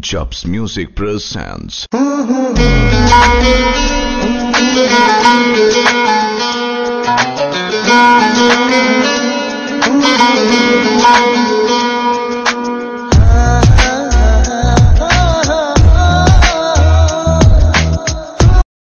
Jobs Music presents.